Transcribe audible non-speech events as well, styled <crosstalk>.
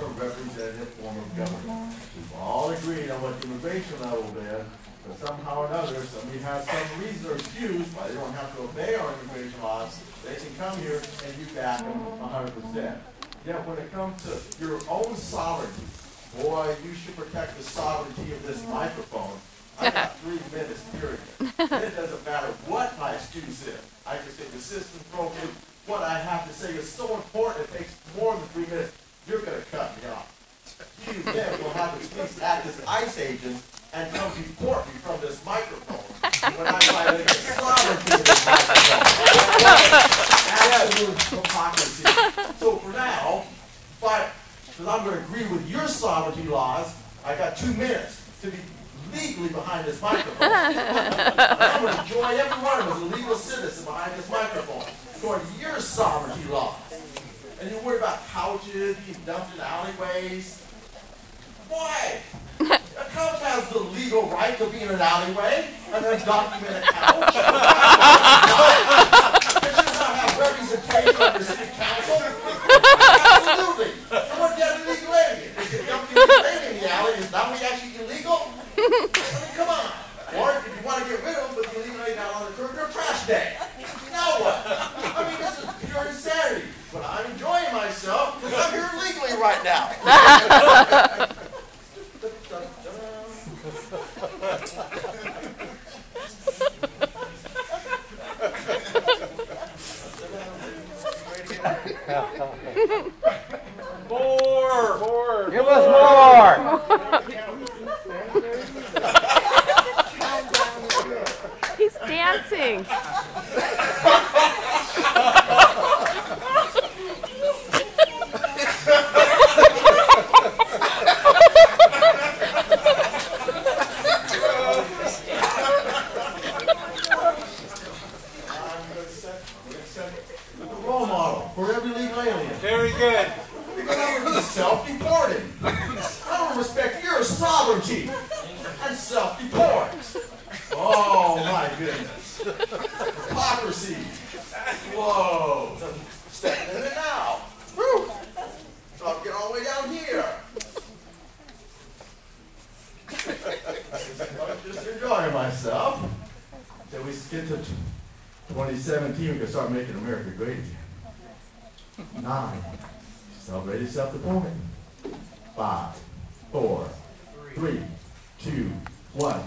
a representative form of government. We've all agreed on what the immigration level is, but somehow or another, somebody has some reason or excuse why they don't have to obey our immigration laws. They can come here and you back them hundred percent. Yet when it comes to your own sovereignty, boy, you should protect the sovereignty of this microphone. I got <laughs> three minutes, period. And it doesn't matter what my excuse is. I can say the system's broken. What I have to say is so important, it takes more than three minutes. You're gonna cut me off. You then will have to speak at this ICE agent and come report me from this microphone <laughs> when I violate the sovereignty of this microphone. Absolute hypocrisy. So for now, but, because I'm gonna agree with your sovereignty laws, I got two minutes to be legally behind this microphone. <laughs> And I'm gonna join every one of us, a legal citizen behind this microphone, going to your sovereignty laws. And you worry about couches being dumped in alleyways. Why? A couch has the legal right to be in an alleyway and then document a couch. <laughs> It should not have representation of the city council. Absolutely. And what the illegal alien? Is it dumping in the alley? Is that actually illegal? I mean, come on. Or if you want to get rid of them, but the illegal alien out on the curb, they're trash day. Now what? I mean, this is pure insanity. But I'm enjoying myself because I'm here legally right now. <laughs> More! More! Give us more. He's dancing. Model for every legal alien. Very good. Because I'm gonna be self-deported. I don't respect your sovereignty. And self-deport. Oh my goodness. Hypocrisy. Whoa. Stepping in it now. Whew. So I'll get all the way down here. I'm just enjoying myself. Till we get to 2017, we can start making America great again. Nine. Celebrate self-deployment. Five, four, three, two, one.